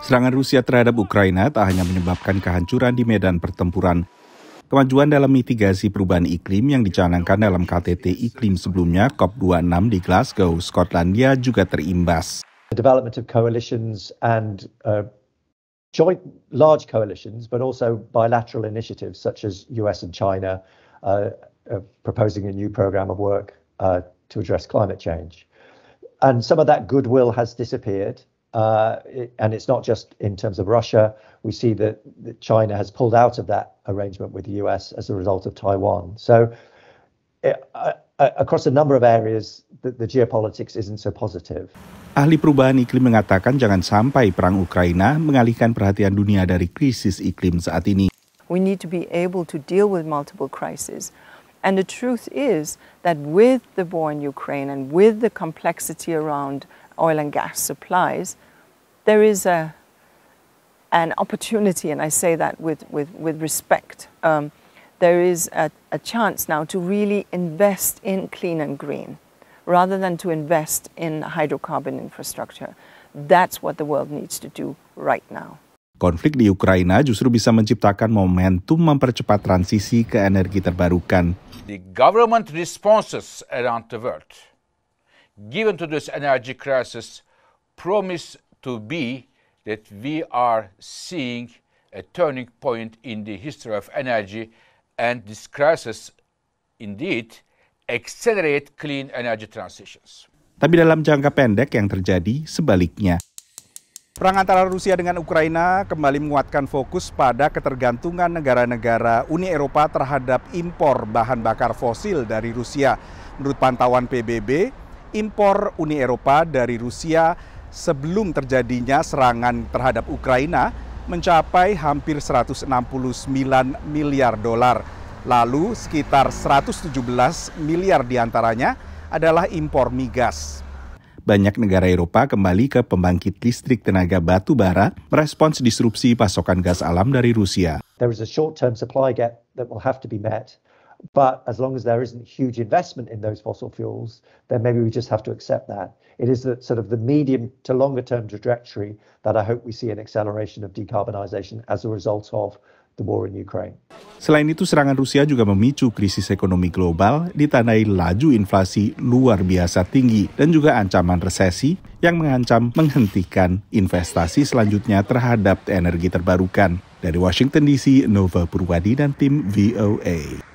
Serangan Rusia terhadap Ukraina tak hanya menyebabkan kehancuran di medan pertempuran. Kemajuan dalam mitigasi perubahan iklim yang dicanangkan dalam KTT iklim sebelumnya COP26 di Glasgow, Skotlandia juga terimbas. The development of coalitions and uh, joint large coalitions, but also bilateral initiatives such as US and China uh, uh, proposing a new program of work uh, to address climate change. And some of that goodwill has disappeared. Uh, it, and it's not just in terms of Russia. We see that, that, China has pulled out of that arrangement with the US as a result of Taiwan. So, it, uh, uh, across a number of areas, the, the geopolitics isn't so positive. Ahli perubahan iklim mengatakan jangan sampai perang Ukraina mengalihkan perhatian dunia dari krisis iklim saat ini. We need to be able to deal with multiple crises. And the truth is that with the war in Ukraine and with the complexity around oil and gas supplies, there is a, an opportunity, and I say that with, with, with respect. Um, there is a, a chance now to really invest in clean and green rather than to invest in hydrocarbon infrastructure. That's what the world needs to do right now. Konflik di Ukraina justru bisa menciptakan momentum mempercepat transisi ke energi terbarukan. The government responses around the world given to this energy crisis promise to be that we are seeing a turning point in the history of energy and this crisis indeed accelerate clean energy transitions. Tapi dalam jangka pendek yang terjadi sebaliknya. Perang antara Rusia dengan Ukraina kembali menguatkan fokus pada ketergantungan negara-negara Uni Eropa terhadap impor bahan bakar fosil dari Rusia. Menurut pantauan PBB, impor Uni Eropa dari Rusia sebelum terjadinya serangan terhadap Ukraina mencapai hampir 169 miliar dolar. Lalu sekitar 117 miliar di antaranya adalah impor migas. Banyak negara Eropa kembali ke pembangkit listrik tenaga batu bara merespons disrupsi pasokan gas alam dari Rusia. There is a short-term supply gap that will have to be met. But as long as there isn't huge investment in those fossil fuels, then maybe we just have to accept that. It is the sort of the medium to longer term trajectory that I hope we see an acceleration of decarbonisation as a result of the war in Ukraine. Selain itu, serangan Rusia juga memicu krisis ekonomi global ditandai laju inflasi luar biasa tinggi dan juga ancaman resesi yang mengancam menghentikan investasi selanjutnya terhadap energi terbarukan. Dari Washington DC, Nova Purwadi dan tim VOA.